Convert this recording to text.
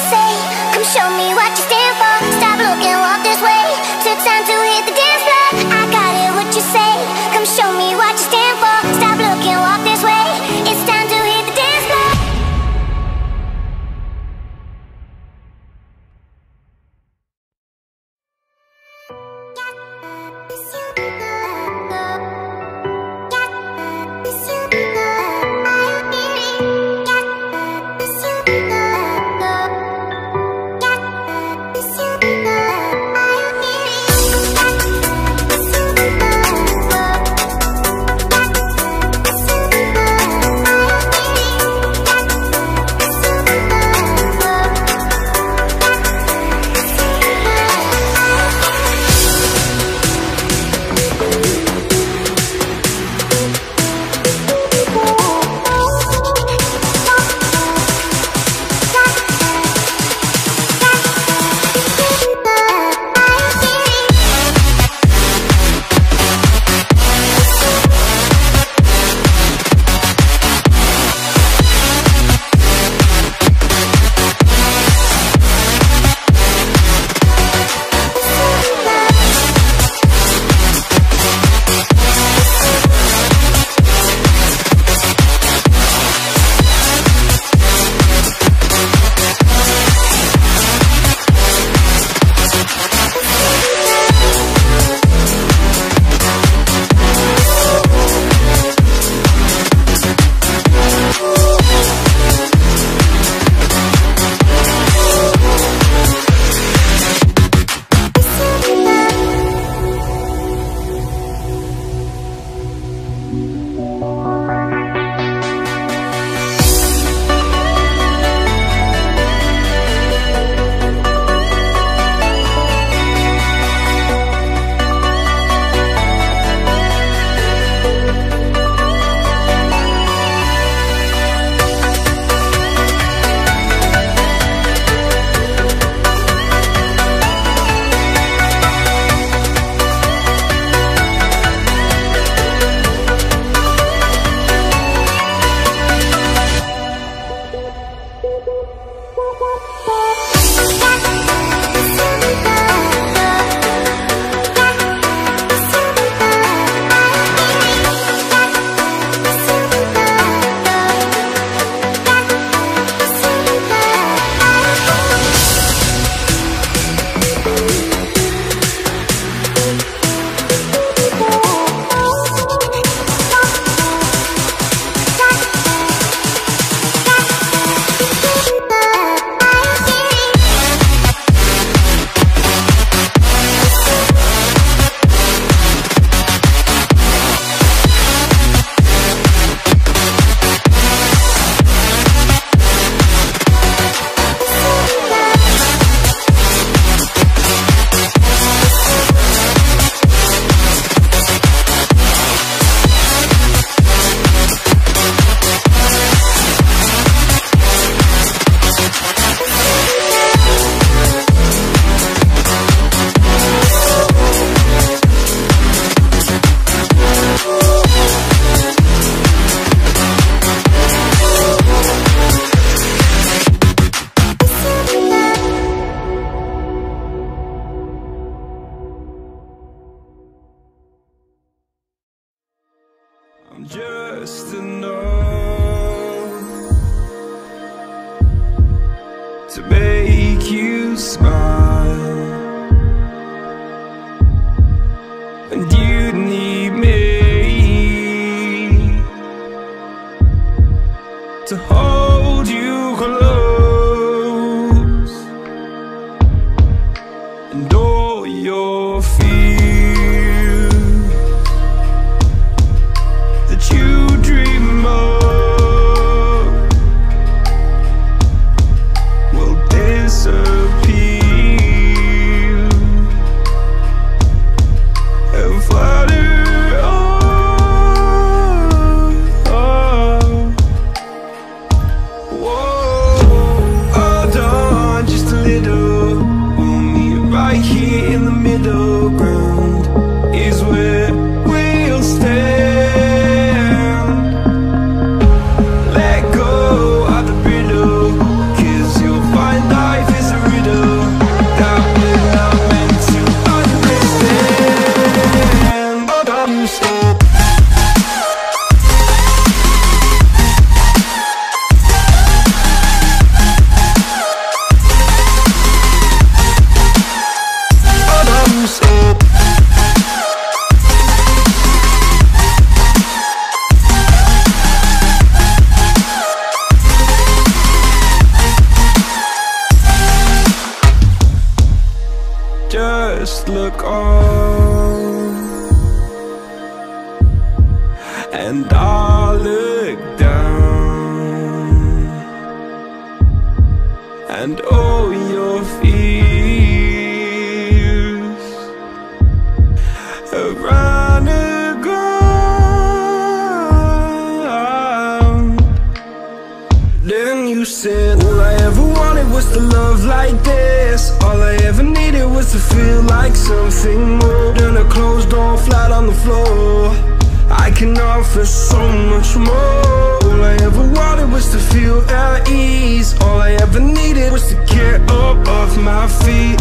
say 星星，花花，花。And I'll look down. And all your fears run aground then you said All I ever wanted was to love like this. All I ever needed was to feel like something more Than a closed door flat on the floor I can offer so much more. All I ever wanted was to feel at ease. All I ever needed was to get up off my feet